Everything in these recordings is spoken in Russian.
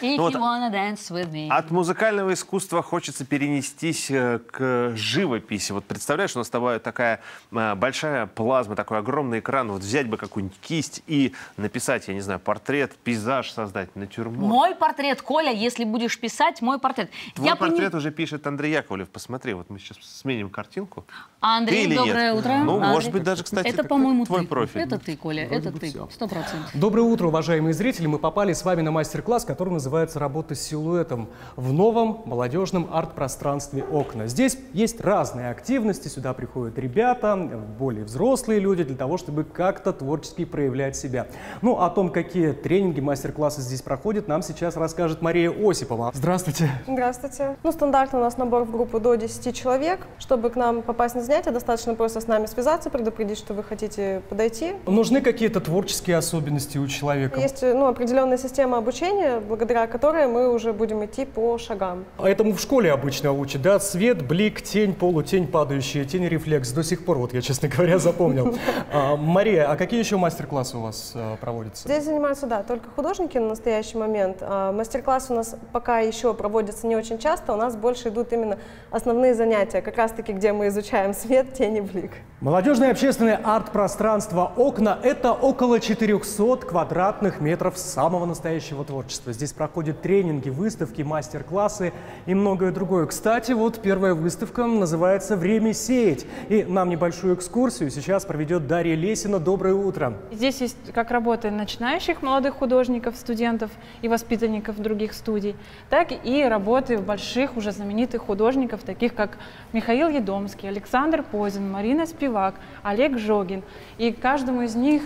Ну вот. От музыкального искусства хочется перенестись э, к живописи. Вот представляешь, у нас с тобой такая э, большая плазма, такой огромный экран. Вот взять бы какую-нибудь кисть и написать, я не знаю, портрет, пейзаж создать, натюрморт. Мой портрет, Коля, если будешь писать, мой портрет. Твой Я пони- портрет уже пишет Андрей Яковлев. Посмотри, вот мы сейчас сменим картинку. Андрей, Ты или доброе нет? утро. Ну, Андрей. может быть, даже, кстати, Это, по-моему, твой ты. профиль. Это ты, Коля, это ты. Сто процентов. Доброе утро, уважаемые зрители. Мы попали с вами на мастер-класс, который называется «Работа с силуэтом» в новом молодежном арт-пространстве «Окна». Здесь есть разные активности. Сюда приходят ребята, более взрослые люди, для того, чтобы как-то творчески проявлять себя. Ну, о том, какие тренинги, мастер-классы здесь проходят, нам сейчас расскажет Мария Осипова. Здравствуйте. Здравствуйте. Ну, стандартно у нас набор в группу до 10 человек. Чтобы к нам попасть на занятия, достаточно просто с нами связаться, предупредить, что вы хотите подойти. Нужны какие-то творческие особенности у человека? Есть ну, определенная система обучения, благодаря которой мы уже будем идти по шагам. А Этому в школе обычно учат, да? Свет, блик, тень, полутень, падающая, тень, рефлекс. До сих пор, вот я, честно говоря, запомнил. А, Мария, а какие еще мастер-классы у вас а, проводятся? Здесь занимаются, да, только художники на настоящий момент. А Мастер-классы у нас пока еще проводятся не очень часто. У нас больше идут именно основные занятия, как раз-таки, где мы изучаем свет, тень и блик. Молодежное общественное арт-пространство «Окна» — это около 400 квадратных метров самого настоящего творчества. Здесь проходят тренинги, выставки, мастер-классы и многое другое. Кстати, вот первая выставка называется «Время сеять». И нам небольшую экскурсию сейчас проведет Дарья Лесина. Доброе утро. Здесь есть как работы начинающих молодых художников, студентов и воспитанников других студий, так и работы больших уже знаменитых художников, таких как Михаил Едомский, Александр Позин, Марина Спивак, Олег Жогин. И к каждому из них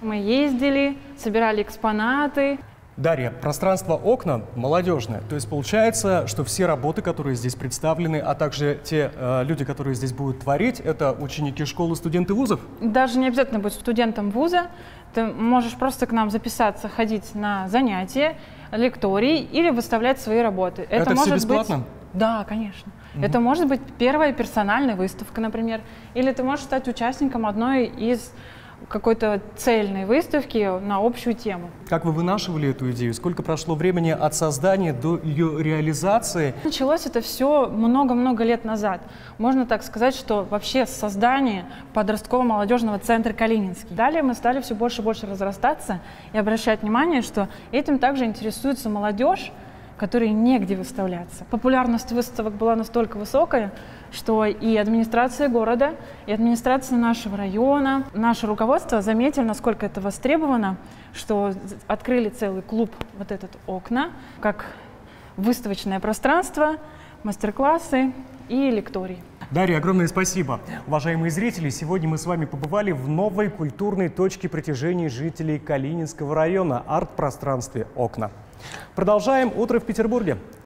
мы ездили, собирали экспонаты, Дарья, пространство окна молодежное. То есть получается, что все работы, которые здесь представлены, а также те э, люди, которые здесь будут творить, это ученики школы, студенты вузов? Даже не обязательно быть студентом вуза, ты можешь просто к нам записаться, ходить на занятия, лектории или выставлять свои работы. Это всё может бесплатно? Быть... Да, конечно. Это может быть первая персональная выставка, например, или ты можешь стать участником одной из какой-то цельной выставки на общую тему. Как вы вынашивали эту идею? Сколько прошло времени от создания до ее реализации? Началось это все много-много лет назад. Можно так сказать, что вообще с создания подростково-молодежного центра Калининский. Далее мы стали все больше и больше разрастаться и обращать внимание, что этим также интересуется молодежь, которой негде выставляться. Популярность выставок была настолько высокая, что и администрация города, и администрация нашего района, наше руководство заметили, насколько это востребовано, что открыли целый клуб вот этот «Окна», как выставочное пространство, мастер-классы и лектории. Дарья, огромное спасибо. Уважаемые зрители, сегодня мы с вами побывали в новой культурной точке притяжения жителей Калининского района – арт-пространстве «Окна». Продолжаем «Утро в Петербурге».